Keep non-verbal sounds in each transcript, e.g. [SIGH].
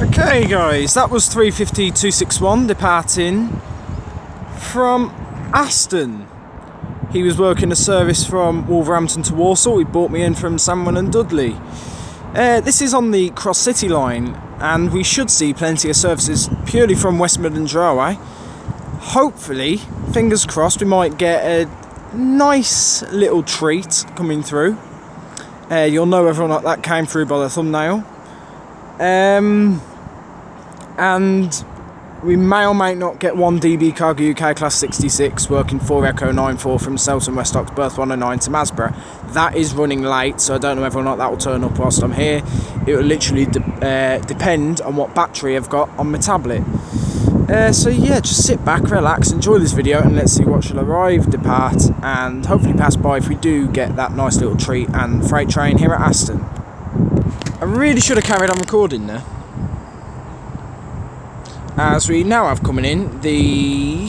Okay guys, that was 350-261 departing from Aston. He was working a service from Wolverhampton to Walsall. He brought me in from Sandwell and Dudley. Uh, this is on the Cross City line and we should see plenty of services purely from West Midlands Railway. Hopefully, fingers crossed, we might get a nice little treat coming through. Uh, you'll know whether or not that came through by the thumbnail. Um, and we may or may not get one DB Cargo UK Class 66 working 4 Echo 94 from Selton West Berth 109 to Masborough. That is running late, so I don't know whether or not that will turn up whilst I'm here. It will literally de uh, depend on what battery I've got on my tablet. Uh, so yeah, just sit back, relax, enjoy this video, and let's see what shall arrive, depart, and hopefully pass by if we do get that nice little treat and freight train here at Aston. I really should have carried on recording there as we now have coming in the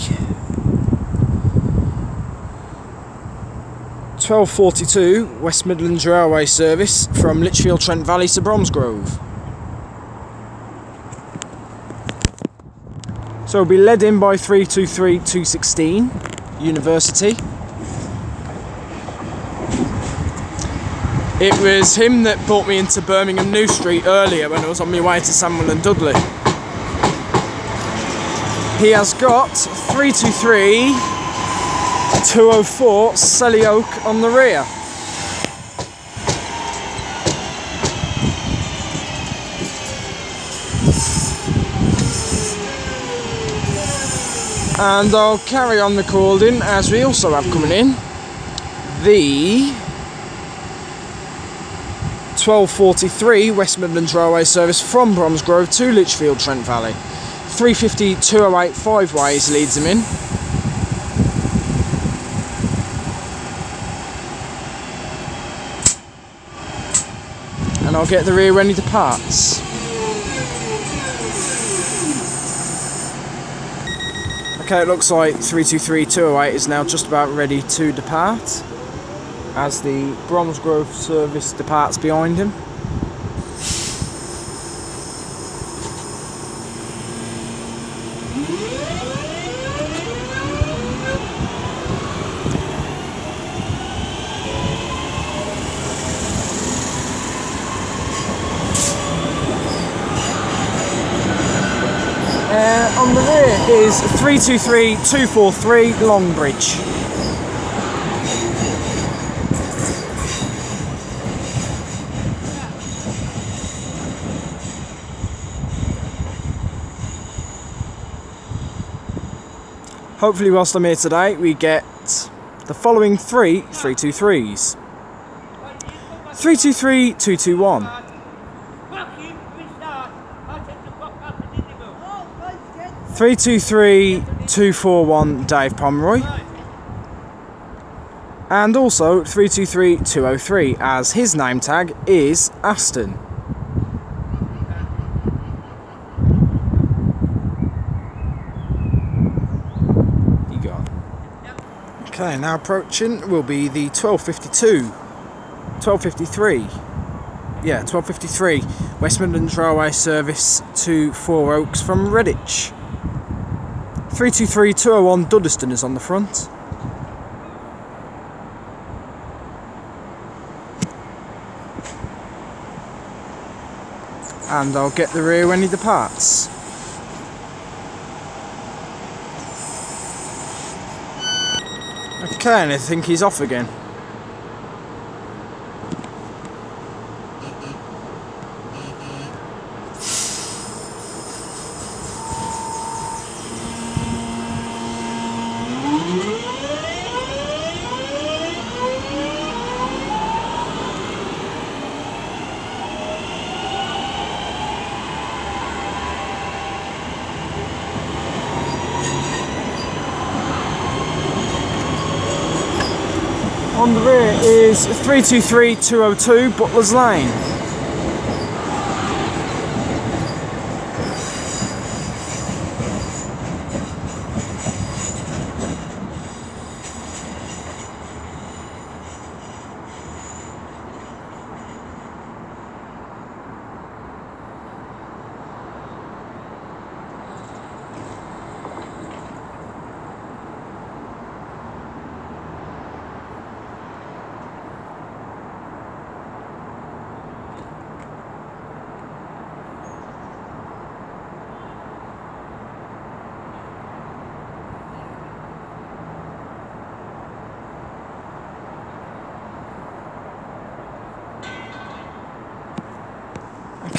1242 West Midlands Railway service from Lichfield Trent Valley to Bromsgrove. So we'll be led in by 323 216 University. It was him that brought me into Birmingham New Street earlier when I was on my way to Sandwell and Dudley. He has got 323 204 Selly Oak on the rear. And I'll carry on recording as we also have coming in the 1243 West Midlands Railway service from Bromsgrove to Lichfield Trent Valley. 350 208 five ways leads him in. And I'll get the rear when he departs. Okay, it looks like 323 208 is now just about ready to depart as the Bromsgrove service departs behind him. Uh, on the rear is 323 243 Longbridge. Hopefully whilst I'm here today we get the following three 323s. 323 221. 323 241 Dave Pomeroy. And also three two three two zero three as his name tag is Aston. You got. Okay, now approaching will be the 1252, 1253 yeah, 1253 West Midlands Railway service to Four Oaks from Redditch. 323 201 Duddeston is on the front. And I'll get the rear when he departs. Okay, and I think he's off again. On the rear is 323 202 Butler's Lane.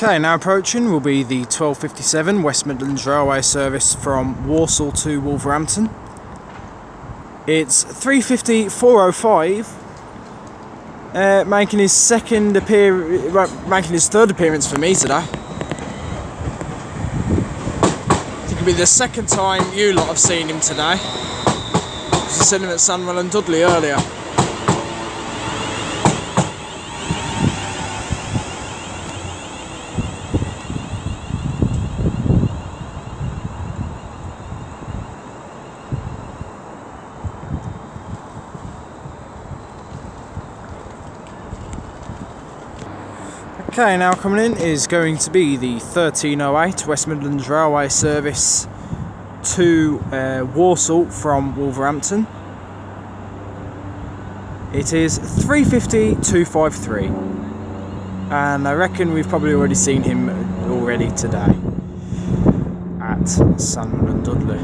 Okay, now approaching will be the 1257 West Midlands Railway service from Walsall to Wolverhampton. It's 350 405, uh, making his second appear, making his third appearance for me today. I think it'll be the second time you lot have seen him today. I seen him at Sandwell and Dudley earlier. Okay, now coming in is going to be the 1308 West Midlands Railway service to uh, Walsall from Wolverhampton. It is 350 253 and I reckon we've probably already seen him already today at Sandwell and Dudley.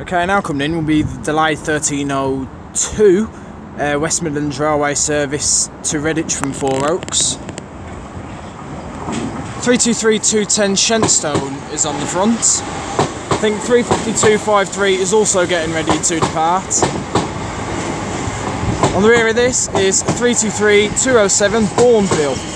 Okay, now coming in will be the delayed 1302 uh, West Midlands Railway service to Redditch from Four Oaks. 323210 Shenstone is on the front. I think 35253 is also getting ready to depart. On the rear of this is 323207 Bournville.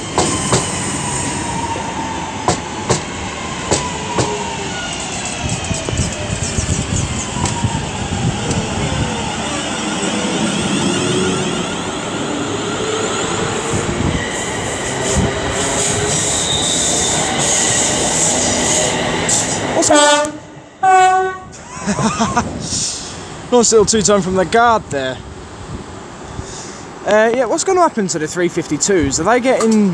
[LAUGHS] nice little two-tone from the guard there. Uh, yeah, what's going to happen to the 352s? Are they getting...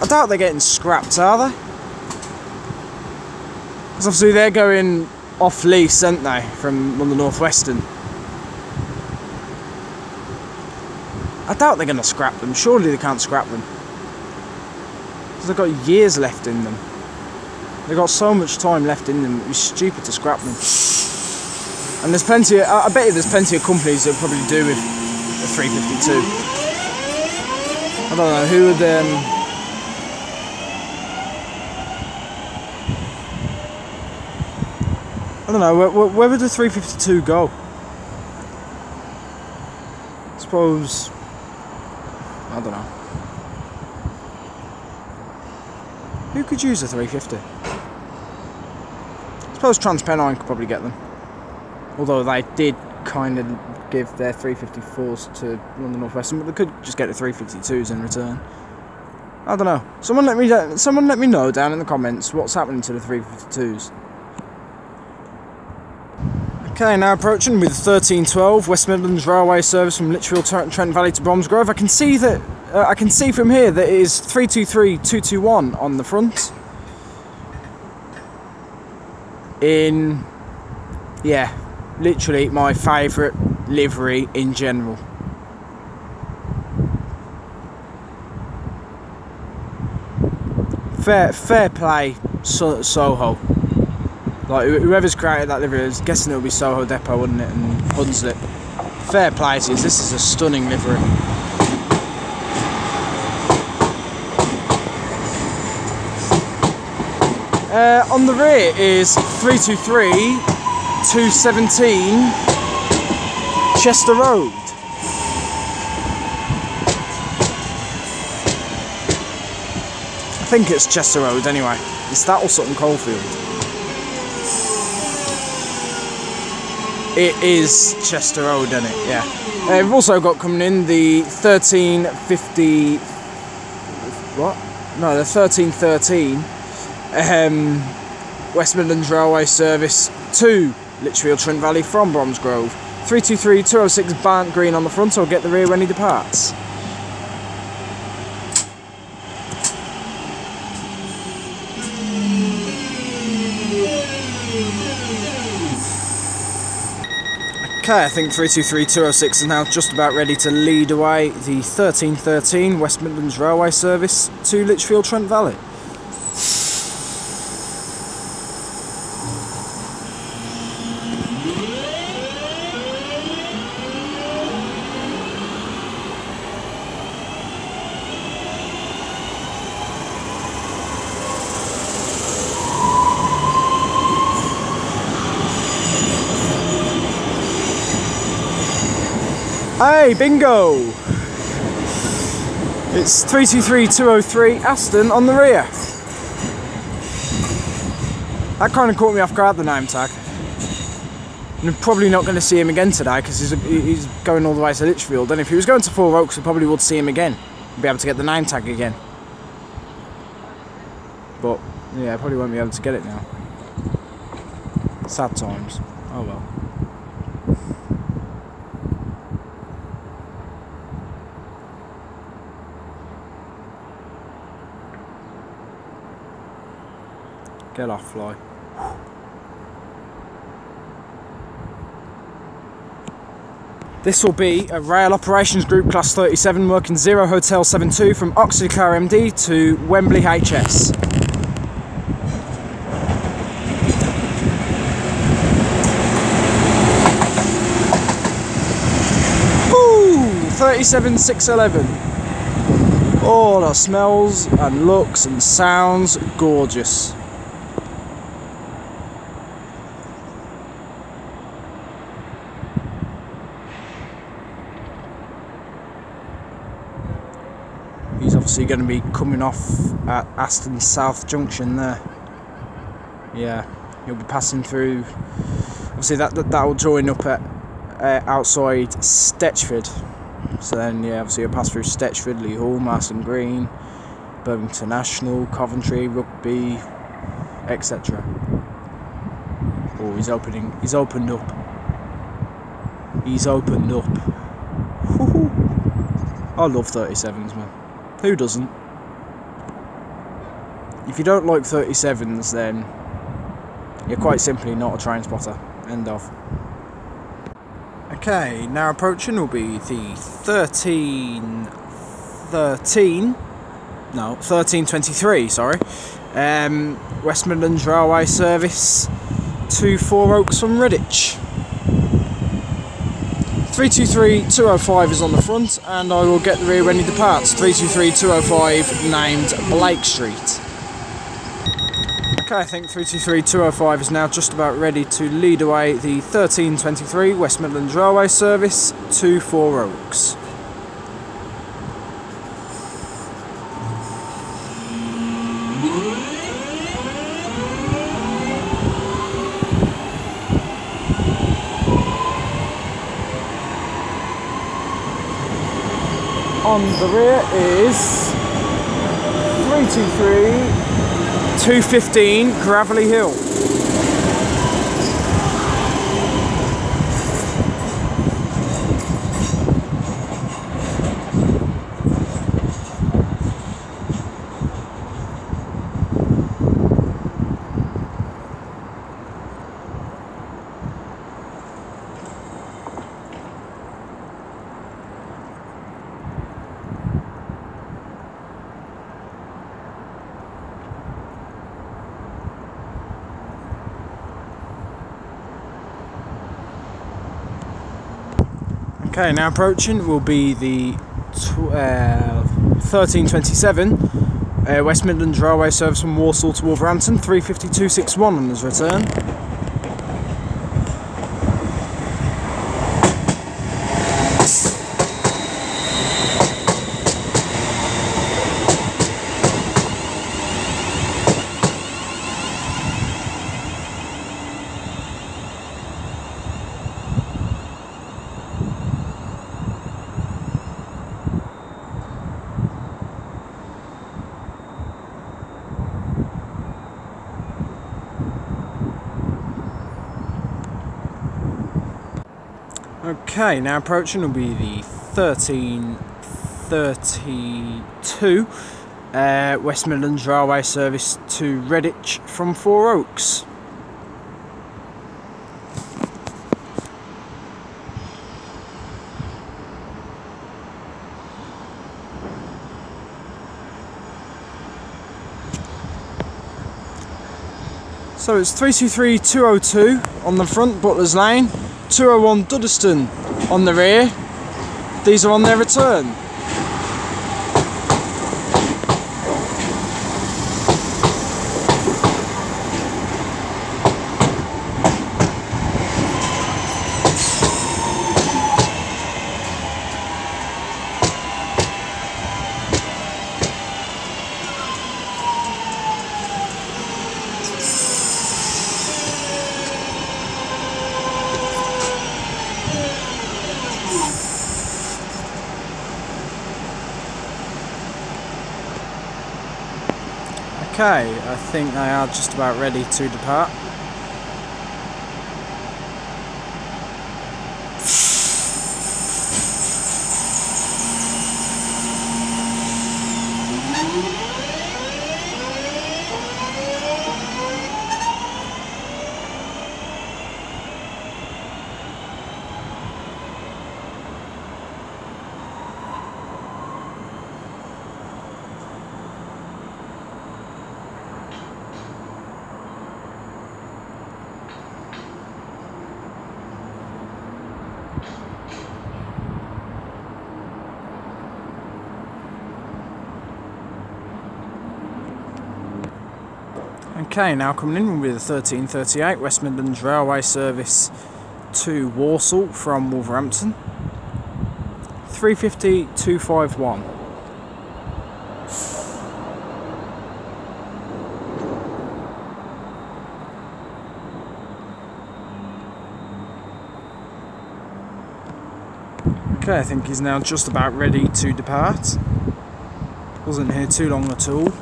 I doubt they're getting scrapped, are they? Because obviously they're going off lease, aren't they, from London North Western? I doubt they're going to scrap them. Surely they can't scrap them. Because they've got years left in them. They've got so much time left in them, it'd be stupid to scrap them. And there's plenty, of, I bet you there's plenty of companies that probably do with a 352. I don't know, who would, um, I don't know, where, where would the 352 go? I suppose, I don't know. Who could use a 350? I suppose Transpennine could probably get them. Although they did kind of give their 354s to London Northwestern, but they could just get the 352s in return. I don't know. Someone let me someone let me know down in the comments what's happening to the 352s. Okay, now approaching with 1312 West Midlands Railway service from Lichfield Trent Valley to Bromsgrove. I can see that uh, I can see from here that it is 323221 on the front. In yeah, literally my favourite livery in general. Fair, fair play, so Soho. Like whoever's created that livery, I guessing it would be Soho Depot, wouldn't it? And Hunslet. Fair play to This is a stunning livery. Uh, on the rear is 323 217 Chester Road. I think it's Chester Road anyway. It's that or Sutton Coldfield. It is Chester Road, isn't it? Yeah. Uh, we've also got coming in the 1350. What? No, the 1313 um, West Midlands Railway Service 2 Lichfield Trent Valley from Bromsgrove. 323 206 Barnt Green on the front or get the rear when he departs. Okay, I think 323-206 is now just about ready to lead away the 1313 West Midlands Railway service to Lichfield Trent Valley. Bingo! It's 323203 Aston on the rear. That kind of caught me off guard, the name tag. I'm probably not going to see him again today because he's, he's going all the way to Lichfield. And if he was going to Four Oaks, we probably would see him again. Be able to get the name tag again. But yeah, I probably won't be able to get it now. Sad times. Oh well. Off, fly. This will be a Rail Operations Group Class 37 working 0 Hotel 72 from Oxley MD to Wembley HS. Ooh, 37611. Oh, that smells and looks and sounds gorgeous. Obviously going to be coming off at Aston South Junction there. Yeah, he'll be passing through. Obviously, that that will join up at uh, outside Stetchford. So then, yeah, obviously you'll pass through Stetchford, Lea Hall, Marston Green, Birmingham National, Coventry, Rugby, etc. Oh, he's opening. He's opened up. He's opened up. I love 37s, man. Who doesn't? If you don't like 37s, then you're quite simply not a train spotter. End of. Okay, now approaching will be the 13. 13. No, 1323, sorry. Um, West Midlands Railway Service to Four Oaks from Redditch. 323-205 is on the front and I will get the rear when he departs. 323-205 named Blake Street. Okay, I think 323-205 is now just about ready to lead away the 1323 West Midlands Railway service to Four Oaks. on the rear is 323 215 Gravelly Hill. Okay, now approaching will be the uh, 1327 uh, West Midlands Railway service from Walsall to Wolverhampton, 352.61 on his return. Okay, now approaching will be the 1332 uh, West Midlands Railway service to Redditch from Four Oaks. So it's 323 202 on the front, Butler's Lane. 201 Duddeston on the rear. These are on their return. Okay, I think they are just about ready to depart. Okay, now coming in with 1338 West Midlands Railway service to Walsall from Wolverhampton. 350 251. Okay, I think he's now just about ready to depart. Wasn't here too long at all.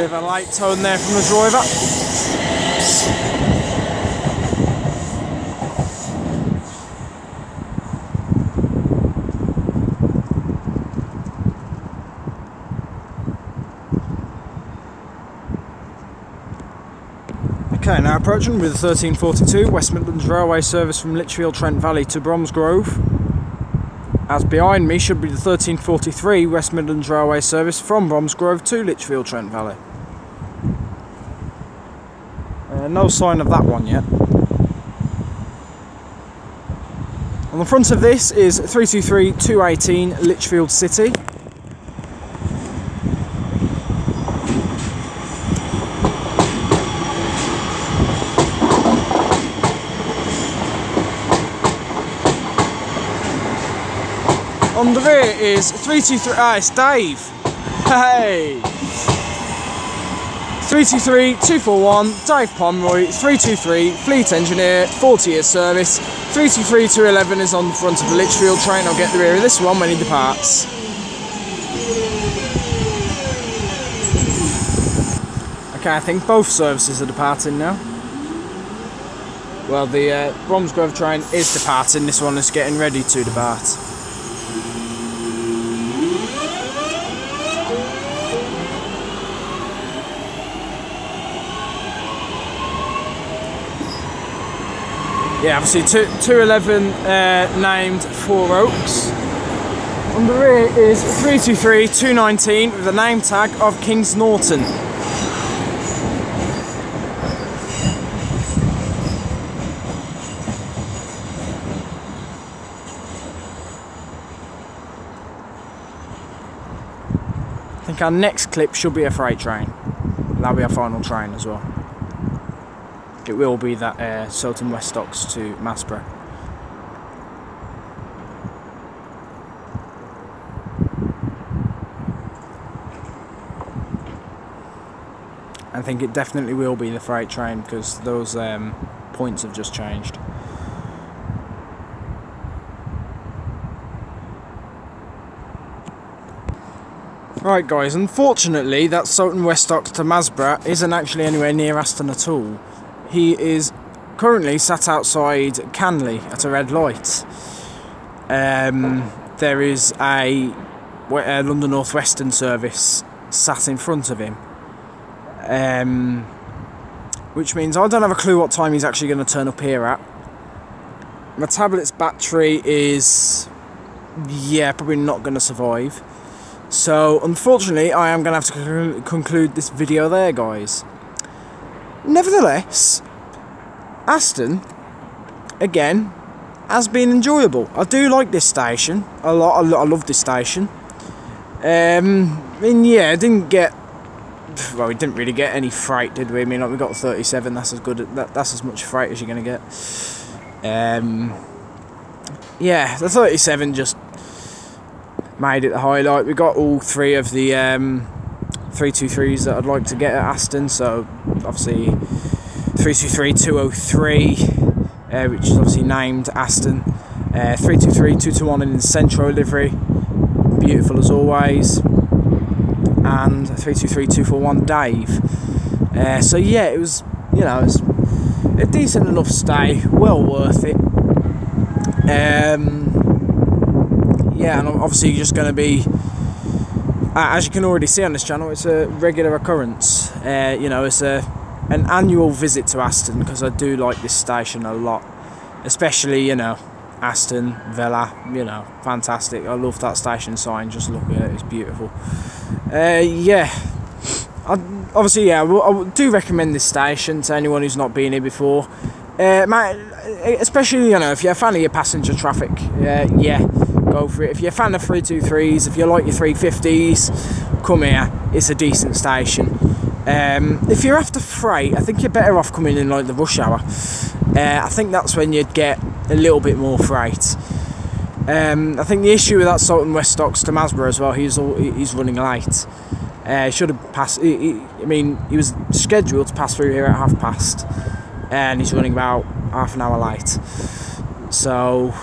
Bit of a light tone there from the driver. Okay, now approaching with the 1342 West Midlands Railway service from Lichfield Trent Valley to Bromsgrove. As behind me should be the 1343 West Midlands Railway service from Bromsgrove to Lichfield Trent Valley. Uh, no sign of that one yet. On the front of this is 323 218 Lichfield City. On the rear is 323. Ah, it's Dave. Hey! 323 241 Dave Pomeroy 323 Fleet Engineer 40 year service. 323 211 is on the front of the Lichfield train. I'll get the rear of this one when he departs. Okay I think both services are departing now. Well the uh, Bromsgrove train is departing. This one is getting ready to depart Yeah, obviously two, 211 uh, named Four Oaks. On the rear is 323 219 with the name tag of Kings Norton. I think our next clip should be a freight train. That'll be our final train as well it will be that uh, Westocks to Masborough. I think it definitely will be the freight train because those um, points have just changed. Right guys, unfortunately that Sultan Westocks to Masborough isn't actually anywhere near Aston at all. He is currently sat outside Canley at a red light. Um, there is a, a London North Western service sat in front of him. Um, which means I don't have a clue what time he's actually going to turn up here at. My tablet's battery is, yeah, probably not going to survive. So, unfortunately, I am going to have to conclude this video there, guys. Nevertheless, Aston, again, has been enjoyable. I do like this station a lot. I love this station. Um, I mean, yeah, I didn't get. Well, we didn't really get any freight, did we? I mean, like we got 37. That's as good. That, that's as much freight as you're gonna get. Um, yeah, the 37 just made it the highlight. We got all three of the um, 323s that I'd like to get at Aston. So obviously 323 203, uh, which is obviously named Aston. Uh, 323 221 in Centro livery, beautiful as always. And 323 241 Dave. Uh, so yeah, it was you know it was a decent enough stay, well worth it. Um, yeah, and obviously you're just going to be, as you can already see on this channel, it's a regular occurrence. Uh, you know, it's a an annual visit to Aston because I do like this station a lot, especially you know Aston Villa. You know, fantastic. I love that station sign. Just look at it; it's beautiful. Uh, yeah. I, obviously, yeah, I do recommend this station to anyone who's not been here before. Uh, especially you know if you're a fan of your passenger traffic, uh, yeah, go for it. If you're a fan of 323s, if you like your 350s, come here. It's a decent station. Um, if you're after freight, I think you're better off coming in like the rush hour. Uh, I think that's when you'd get a little bit more freight. Um, I think the issue with that Sultan West stocks to Masborough as well, he's all, he's running late. Uh, should have passed. He, he, I mean, he was scheduled to pass through here at half past, and he's running about half an hour late. So,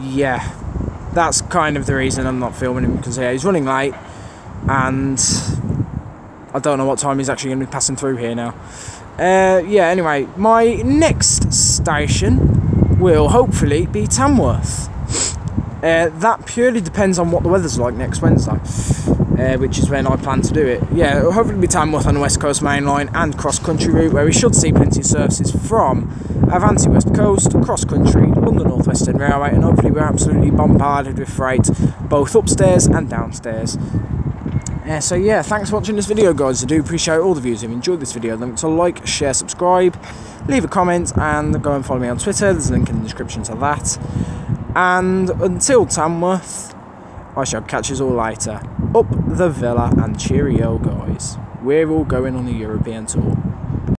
yeah, that's kind of the reason I'm not filming him because yeah, he's running late, and I don't know what time he's actually going to be passing through here now. Uh, yeah, anyway, my next station will hopefully be Tamworth. Uh, that purely depends on what the weather's like next Wednesday, uh, which is when I plan to do it. Yeah, it'll hopefully be Tamworth on the West Coast Main Line and cross country route, where we should see plenty of services from Avanti West Coast, cross country, London North Western Railway, and hopefully we're absolutely bombarded with freight both upstairs and downstairs. Uh, so yeah, thanks for watching this video guys, I do appreciate all the views. If you enjoyed this video, forget to like, share, subscribe, leave a comment and go and follow me on Twitter, there's a link in the description to that. And until Tamworth, I shall catch you all later. Up the villa and cheerio guys. We're all going on the European tour.